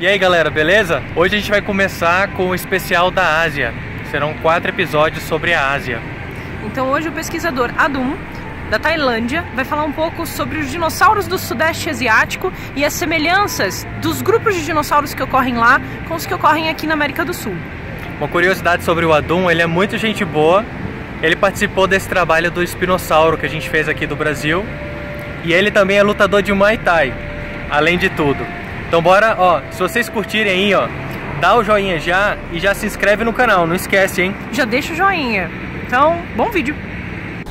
E aí galera, beleza? Hoje a gente vai começar com o especial da Ásia. Serão quatro episódios sobre a Ásia. Então hoje o pesquisador Adum, da Tailândia, vai falar um pouco sobre os dinossauros do Sudeste Asiático e as semelhanças dos grupos de dinossauros que ocorrem lá com os que ocorrem aqui na América do Sul. Uma curiosidade sobre o Adum, ele é muito gente boa. Ele participou desse trabalho do espinossauro que a gente fez aqui do Brasil. E ele também é lutador de Muay Thai, além de tudo. Então bora, ó, se vocês curtirem aí, ó, dá o joinha já e já se inscreve no canal, não esquece, hein? Já deixa o joinha. Então, bom vídeo.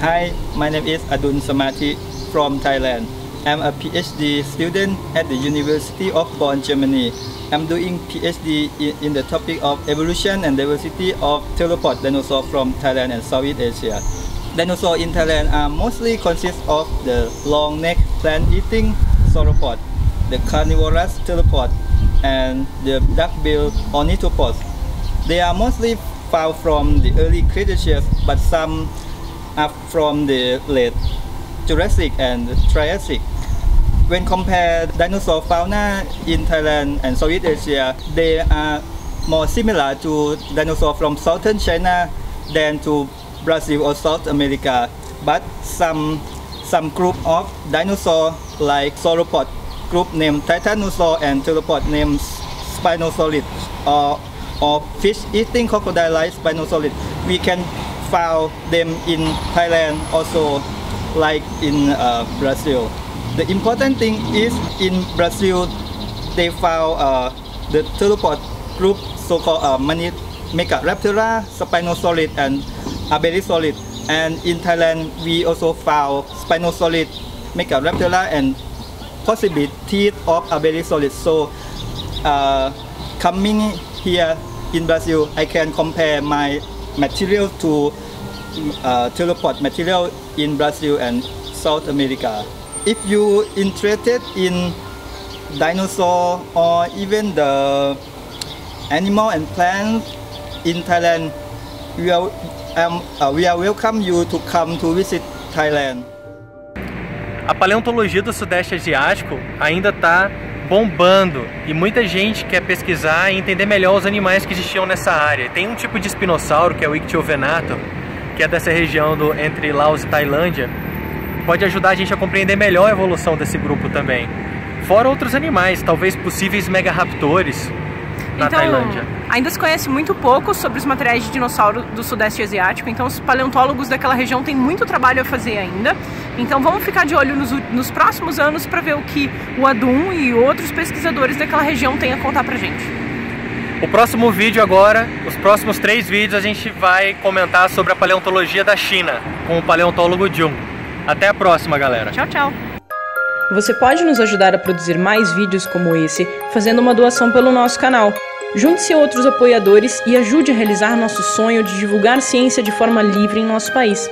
Hi, my name is Adun Samati from Thailand. I'm a PhD student at the University of Bonn, Germany. I'm doing PhD in, the topic of evolution and diversity of theropod dinosaur from Thailand and Southeast Asia. Dinosaurs in Thailand are mostly consist of the long neck plant-eating sauropod the carnivorous theropod, and the duck-billed ornithopods. They are mostly found from the early Cretaceous, but some are from the late Jurassic and Triassic. When compared dinosaur fauna in Thailand and Southeast Asia, they are more similar to dinosaurs from southern China than to Brazil or South America. But some some group of dinosaurs like sauropod group named Titanosaur and theropod named Spinosaurus or, or fish eating crocodile like Spinosaurus. We can find them in Thailand also like in uh, Brazil. The important thing is in Brazil they found uh, the theropod group so-called uh, Megaraptora, Spinosaurus and Abelisaurid. And in Thailand we also found Spinosaurus, Megaraptora and possibly teeth of a very solid. So uh, coming here in Brazil, I can compare my material to uh, theropod material in Brazil and South America. If you interested in dinosaur or even the animal and plants in Thailand, we are, um, uh, we are welcome you to come to visit Thailand. A paleontologia do Sudeste Asiático ainda está bombando e muita gente quer pesquisar e entender melhor os animais que existiam nessa área. Tem um tipo de espinossauro que é o Ichthyovenator, que é dessa região do, entre Laos e Tailândia, pode ajudar a gente a compreender melhor a evolução desse grupo também. Fora outros animais, talvez possíveis megaraptores, na então, Tailândia. Ainda se conhece muito pouco sobre os materiais de dinossauro do Sudeste Asiático, então os paleontólogos daquela região têm muito trabalho a fazer ainda. Então vamos ficar de olho nos, nos próximos anos para ver o que o Adum e outros pesquisadores daquela região têm a contar pra gente. O próximo vídeo agora, os próximos três vídeos, a gente vai comentar sobre a paleontologia da China, com o paleontólogo Jung. Até a próxima, galera. Tchau, tchau. Você pode nos ajudar a produzir mais vídeos como esse fazendo uma doação pelo nosso canal. Junte-se a outros apoiadores e ajude a realizar nosso sonho de divulgar ciência de forma livre em nosso país.